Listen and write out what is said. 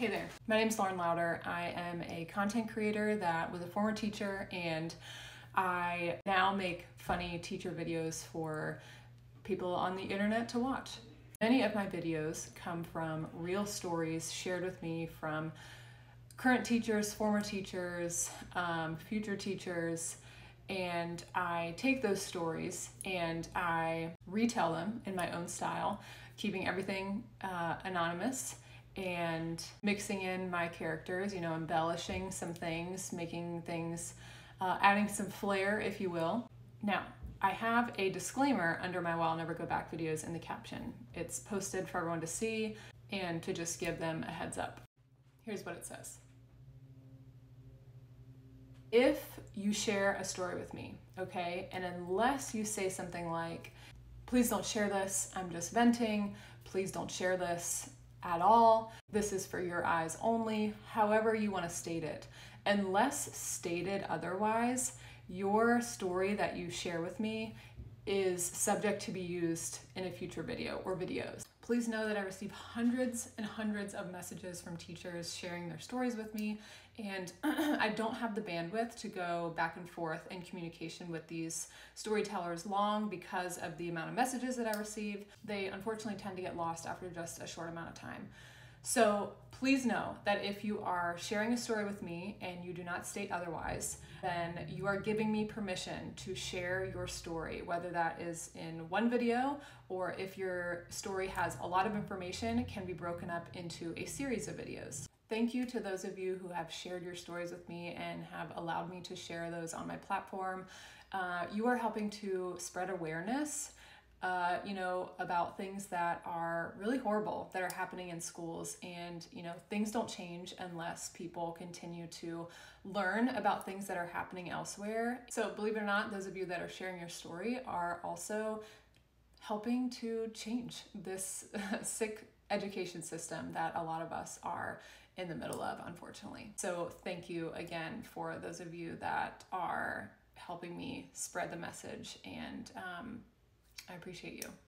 Hey there, my name is Lauren Lowder. I am a content creator that was a former teacher and I now make funny teacher videos for people on the internet to watch. Many of my videos come from real stories shared with me from current teachers, former teachers, um, future teachers, and I take those stories and I retell them in my own style, keeping everything uh, anonymous and mixing in my characters, you know, embellishing some things, making things, uh, adding some flair, if you will. Now, I have a disclaimer under my I'll Never Go Back videos in the caption. It's posted for everyone to see and to just give them a heads up. Here's what it says. If you share a story with me, okay, and unless you say something like, please don't share this, I'm just venting, please don't share this, at all. This is for your eyes only, however you want to state it. Unless stated otherwise, your story that you share with me is subject to be used in a future video or videos. Please know that I receive hundreds and hundreds of messages from teachers sharing their stories with me, and I don't have the bandwidth to go back and forth in communication with these storytellers long because of the amount of messages that I receive. They unfortunately tend to get lost after just a short amount of time. So please know that if you are sharing a story with me and you do not state otherwise, then you are giving me permission to share your story, whether that is in one video or if your story has a lot of information, can be broken up into a series of videos. Thank you to those of you who have shared your stories with me and have allowed me to share those on my platform. Uh, you are helping to spread awareness uh, you know, about things that are really horrible that are happening in schools. And, you know, things don't change unless people continue to learn about things that are happening elsewhere. So, believe it or not, those of you that are sharing your story are also helping to change this sick education system that a lot of us are in the middle of, unfortunately. So, thank you again for those of you that are helping me spread the message and um, I appreciate you.